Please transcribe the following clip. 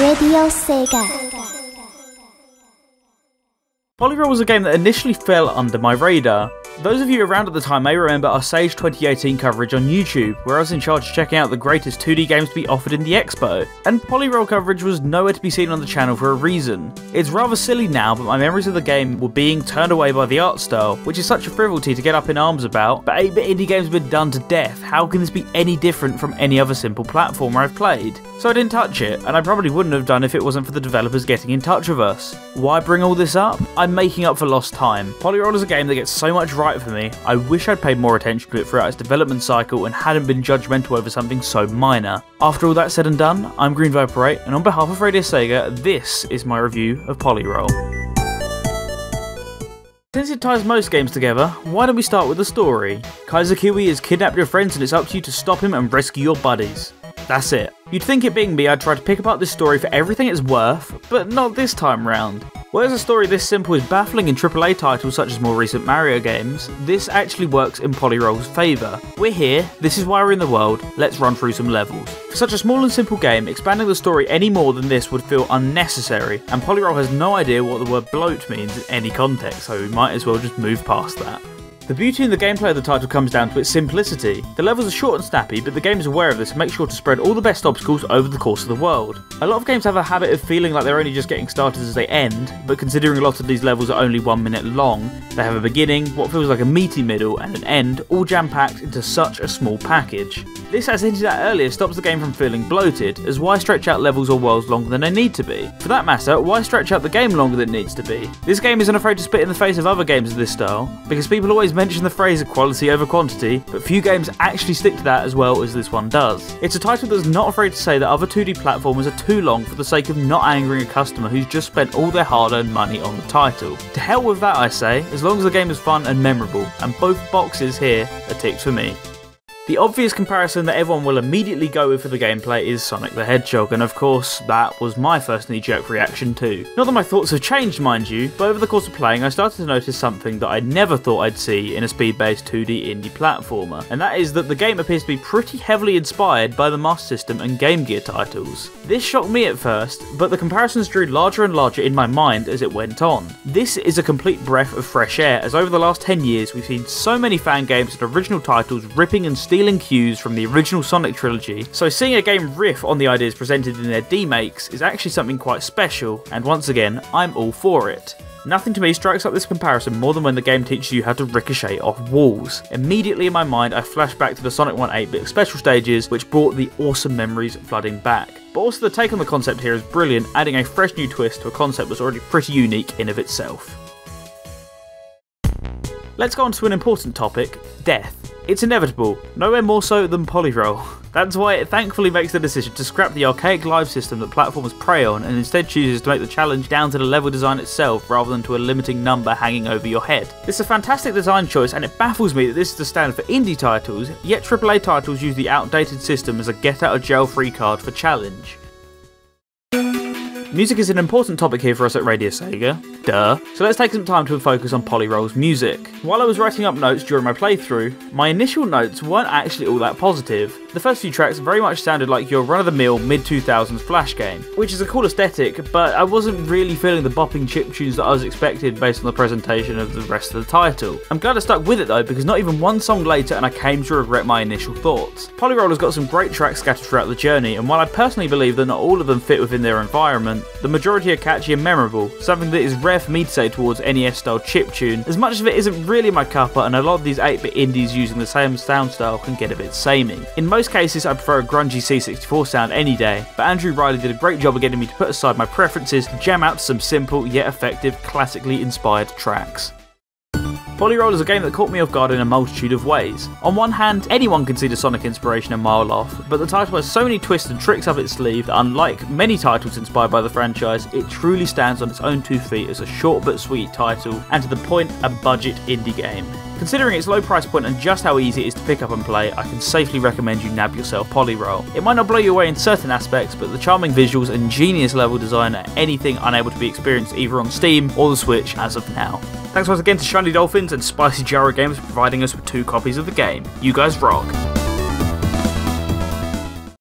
Radio Sega. Polyroll was a game that initially fell under my radar. Those of you around at the time may remember our Sage 2018 coverage on YouTube, where I was in charge of checking out the greatest 2D games to be offered in the Expo, and Polyroll coverage was nowhere to be seen on the channel for a reason. It's rather silly now, but my memories of the game were being turned away by the art style, which is such a frivolity to get up in arms about, but 8-bit indie games have been done to death, how can this be any different from any other simple platformer I've played? So I didn't touch it, and I probably wouldn't have done if it wasn't for the developers getting in touch with us. Why bring all this up? I'm making up for lost time. Polyroll is a game that gets so much right for me, I wish I'd paid more attention to it throughout its development cycle and hadn't been judgmental over something so minor. After all that said and done, I'm Green Viper 8, and on behalf of Radio Sega, this is my review of Polyroll. Since it ties most games together, why don't we start with the story? Kaiser Kiwi has kidnapped your friends and it's up to you to stop him and rescue your buddies. That's it. You'd think it being me, I'd try to pick apart this story for everything it's worth, but not this time round. Whereas a story this simple is baffling in AAA titles such as more recent Mario games, this actually works in Polyroll's favour. We're here, this is why we're in the world, let's run through some levels. For such a small and simple game, expanding the story any more than this would feel unnecessary, and Polyroll has no idea what the word bloat means in any context, so we might as well just move past that. The beauty in the gameplay of the title comes down to its simplicity. The levels are short and snappy, but the game is aware of this and makes sure to spread all the best obstacles over the course of the world. A lot of games have a habit of feeling like they're only just getting started as they end, but considering a lot of these levels are only one minute long, they have a beginning, what feels like a meaty middle, and an end, all jam packed into such a small package. This, as hinted at earlier, stops the game from feeling bloated, as why stretch out levels or worlds longer than they need to be? For that matter, why stretch out the game longer than it needs to be? This game isn't afraid to spit in the face of other games of this style, because people always mention the phrase of quality over quantity, but few games actually stick to that as well as this one does. It's a title that's not afraid to say that other 2D platformers are too long for the sake of not angering a customer who's just spent all their hard earned money on the title. To hell with that, I say, as long as the game is fun and memorable, and both boxes here are ticks for me. The obvious comparison that everyone will immediately go with for the gameplay is Sonic the Hedgehog, and of course, that was my first knee jerk reaction too. Not that my thoughts have changed, mind you, but over the course of playing, I started to notice something that I never thought I'd see in a speed based 2D indie platformer, and that is that the game appears to be pretty heavily inspired by the Master System and Game Gear titles. This shocked me at first, but the comparisons drew larger and larger in my mind as it went on. This is a complete breath of fresh air, as over the last 10 years, we've seen so many fan games and original titles ripping and stealing stealing cues from the original Sonic trilogy, so seeing a game riff on the ideas presented in their demakes is actually something quite special, and once again, I'm all for it. Nothing to me strikes up this comparison more than when the game teaches you how to ricochet off walls. Immediately in my mind, I flash back to the Sonic 1 8-bit special stages, which brought the awesome memories flooding back. But also the take on the concept here is brilliant, adding a fresh new twist to a concept that's already pretty unique in of itself. Let's go on to an important topic, death. It's inevitable, nowhere more so than Polyroll. That's why it thankfully makes the decision to scrap the archaic live system that platformers prey on and instead chooses to make the challenge down to the level design itself rather than to a limiting number hanging over your head. This is a fantastic design choice and it baffles me that this is the standard for indie titles, yet AAA titles use the outdated system as a get out of jail free card for challenge. Music is an important topic here for us at Radio Sega, duh. So let's take some time to focus on Polyroll's music. While I was writing up notes during my playthrough, my initial notes weren't actually all that positive. The first few tracks very much sounded like your run of the mill mid 2000s Flash game, which is a cool aesthetic, but I wasn't really feeling the bopping chip tunes that I was expected based on the presentation of the rest of the title. I'm glad I stuck with it though, because not even one song later and I came to regret my initial thoughts. Polyroll has got some great tracks scattered throughout the journey, and while I personally believe that not all of them fit within their environment, the majority are catchy and memorable, something that is rare for me to say towards NES style chip tune, as much of it isn't really my cuppa and a lot of these 8-bit indies using the same sound style can get a bit samey. In most cases I prefer a grungy C64 sound any day, but Andrew Riley did a great job of getting me to put aside my preferences to jam out some simple yet effective, classically inspired tracks. Polyroll is a game that caught me off guard in a multitude of ways. On one hand, anyone can see the Sonic inspiration a mile off, but the title has so many twists and tricks up its sleeve that unlike many titles inspired by the franchise, it truly stands on its own two feet as a short but sweet title, and to the point, a budget indie game. Considering its low price point and just how easy it is to pick up and play, I can safely recommend you nab yourself Polyroll. It might not blow you away in certain aspects, but the charming visuals and genius level design are anything unable to be experienced either on Steam or the Switch as of now. Thanks once again to Shiny Dolphins and Spicy Gyro Games for providing us with two copies of the game. You guys rock.